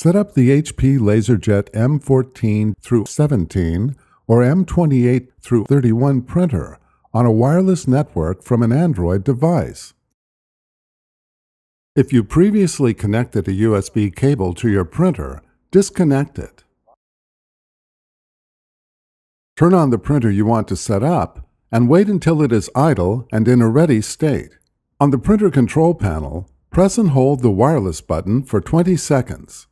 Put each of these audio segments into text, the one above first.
Set up the HP LaserJet M14 through 17 or M28 through 31 printer on a wireless network from an Android device. If you previously connected a USB cable to your printer, disconnect it. Turn on the printer you want to set up and wait until it is idle and in a ready state. On the printer control panel, press and hold the wireless button for 20 seconds.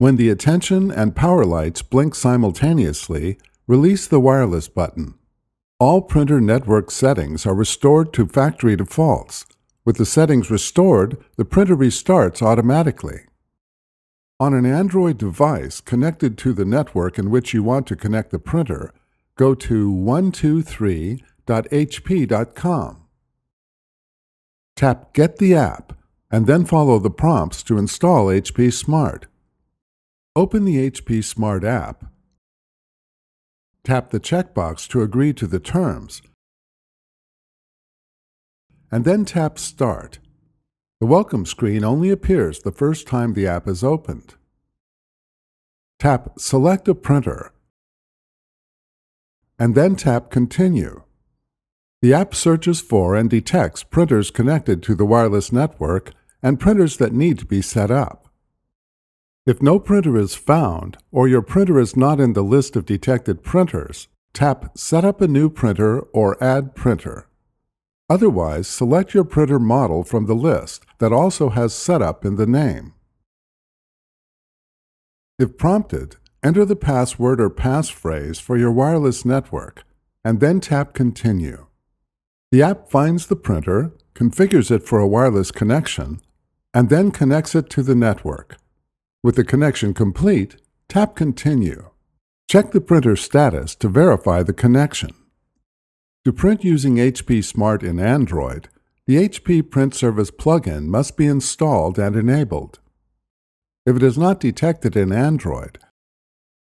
When the attention and power lights blink simultaneously, release the wireless button. All printer network settings are restored to factory defaults. With the settings restored, the printer restarts automatically. On an Android device connected to the network in which you want to connect the printer, go to 123.hp.com. Tap Get the app and then follow the prompts to install HP Smart. Open the HP Smart app. Tap the checkbox to agree to the terms, and then tap Start. The welcome screen only appears the first time the app is opened. Tap Select a printer, and then tap Continue. The app searches for and detects printers connected to the wireless network and printers that need to be set up. If no printer is found, or your printer is not in the list of detected printers, tap Set up a new printer or Add printer. Otherwise, select your printer model from the list that also has Setup in the name. If prompted, enter the password or passphrase for your wireless network, and then tap Continue. The app finds the printer, configures it for a wireless connection, and then connects it to the network. With the connection complete, tap Continue. Check the printer status to verify the connection. To print using HP Smart in Android, the HP Print Service plugin must be installed and enabled. If it is not detected in Android,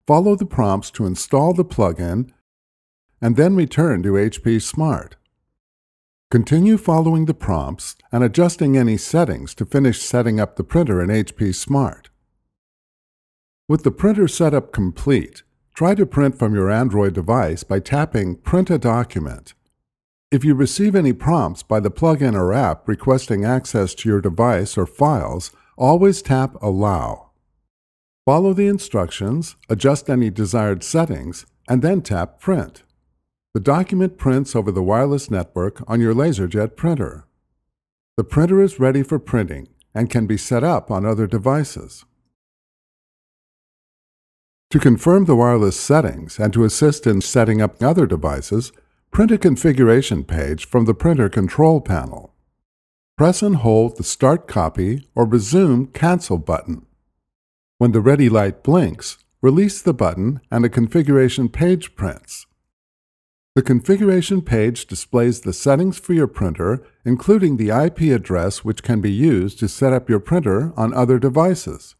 follow the prompts to install the plugin and then return to HP Smart. Continue following the prompts and adjusting any settings to finish setting up the printer in HP Smart. With the printer setup complete, try to print from your Android device by tapping Print a Document. If you receive any prompts by the plugin or app requesting access to your device or files, always tap Allow. Follow the instructions, adjust any desired settings, and then tap Print. The document prints over the wireless network on your LaserJet printer. The printer is ready for printing and can be set up on other devices. To confirm the wireless settings and to assist in setting up other devices, print a configuration page from the printer control panel. Press and hold the Start Copy or Resume Cancel button. When the ready light blinks, release the button and a configuration page prints. The configuration page displays the settings for your printer, including the IP address which can be used to set up your printer on other devices.